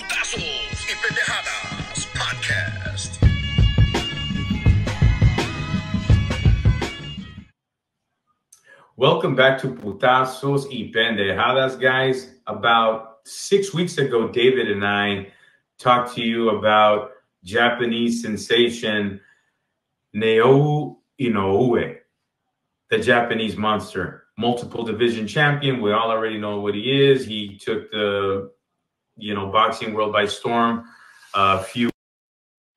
Putazos y Pendejadas Podcast. Welcome back to Putazos y Pendejadas, guys. About six weeks ago, David and I talked to you about Japanese sensation Naoya Inoue, the Japanese monster, multiple division champion. We all already know what he is. He took the you know boxing world by storm. A few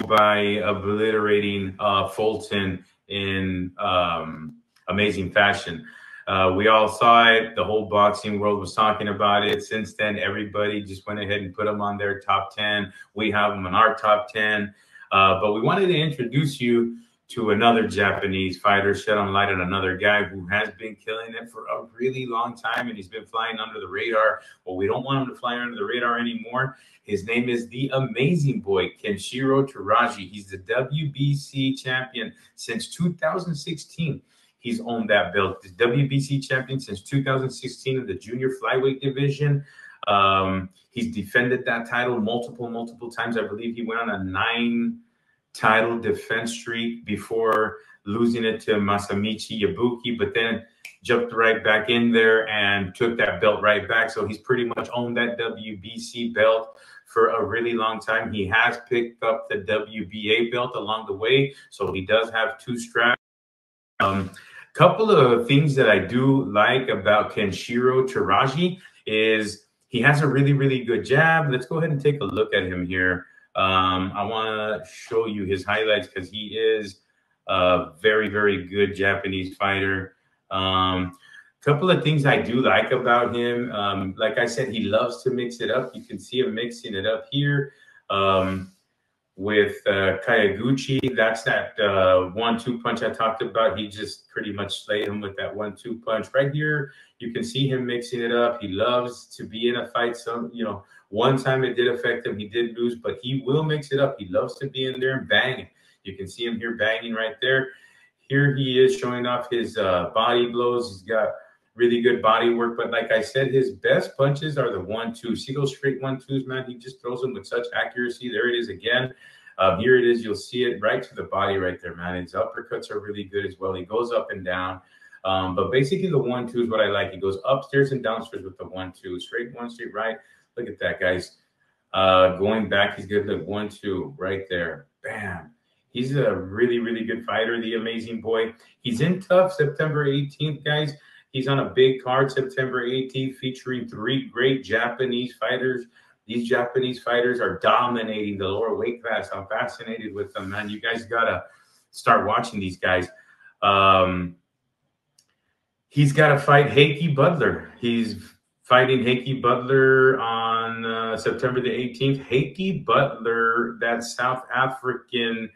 by obliterating uh, Fulton in um, amazing fashion. Uh, we all saw it. The whole boxing world was talking about it. Since then, everybody just went ahead and put them on their top 10. We have them in our top 10. Uh, but we wanted to introduce you to another Japanese fighter, shed on light on another guy who has been killing it for a really long time and he's been flying under the radar. Well, we don't want him to fly under the radar anymore. His name is the amazing boy, Kenshiro Teraji. He's the WBC champion since 2016. He's owned that belt. The WBC champion since 2016 in the junior flyweight division. Um, he's defended that title multiple, multiple times. I believe he went on a nine title defense streak before losing it to Masamichi Yabuki, but then jumped right back in there and took that belt right back. So he's pretty much owned that WBC belt for a really long time. He has picked up the WBA belt along the way, so he does have two straps. Um, couple of things that I do like about Kenshiro Teraji is he has a really, really good jab. Let's go ahead and take a look at him here. Um, I want to show you his highlights because he is a very, very good Japanese fighter. Um, couple of things I do like about him. Um, like I said, he loves to mix it up. You can see him mixing it up here. Um, with uh, Kyoguchi. That's that uh, one-two punch I talked about. He just pretty much slayed him with that one-two punch right here. You can see him mixing it up. He loves to be in a fight. Some, you know, one time it did affect him. He did lose, but he will mix it up. He loves to be in there and bang. You can see him here banging right there. Here he is showing off his uh, body blows. He's got really good body work. But like I said, his best punches are the one twos. See those straight one twos, man. He just throws them with such accuracy. There it is again. Um, here it is. You'll see it right to the body right there, man. His uppercuts are really good as well. He goes up and down. Um, but basically, the one two is what I like. He goes upstairs and downstairs with the one two, straight one, straight right. Look at that, guys. Uh, going back, he's good. Look, one two right there. Bam. He's a really, really good fighter. The amazing boy. He's in tough September 18th, guys. He's on a big card September 18th featuring three great Japanese fighters. These Japanese fighters are dominating the lower weight class. I'm fascinated with them, man. You guys got to start watching these guys. Um, he's got to fight Hekkie Budler. He's fighting Hekkie Budler on uh, September the 18th. Hekkie Budler, that South African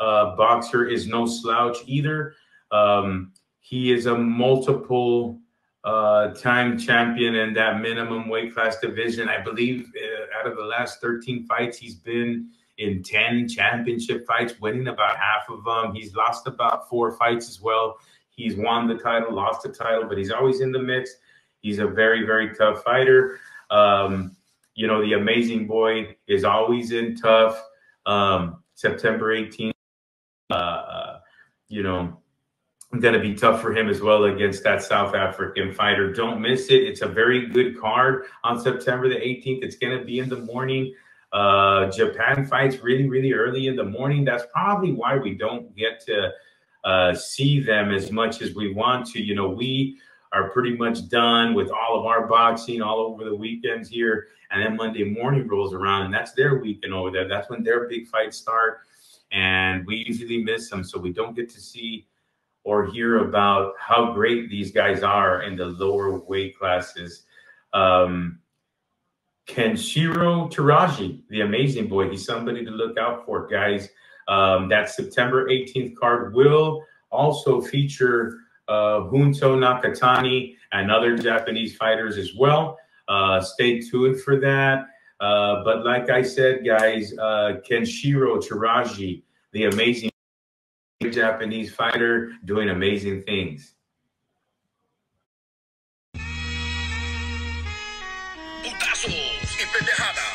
uh, boxer, is no slouch either. Um, he is a multiple uh, time champion in that minimum weight class division. I believe uh, out of the last 13 fights, he's been in 10 championship fights, winning about half of them. He's lost about four fights as well. He's won the title, lost the title, but he's always in the mix. He's a very, very tough fighter. Um, you know, the amazing boy is always in tough. Um, September 18th, uh, uh, you know, going to be tough for him as well against that South African fighter. Don't miss it. It's a very good card on September the 18th. It's going to be in the morning. Uh, Japan fights really, really early in the morning. That's probably why we don't get to uh, see them as much as we want to. You know, we are pretty much done with all of our boxing all over the weekends here. And then Monday morning rolls around, and that's their weekend over there. That's when their big fights start. And we usually miss them. So we don't get to see or hear about how great these guys are in the lower weight classes. Um, Kenshiro Teraji, the amazing boy, he's somebody to look out for, guys. Um, that September 18th card will also feature uh, Junto Nakatani and other Japanese fighters as well. Uh, stay tuned for that. Uh, but like I said, guys, uh, Kenshiro Teraji, the amazing Japanese fighter doing amazing things. Putazos y Pendejadas.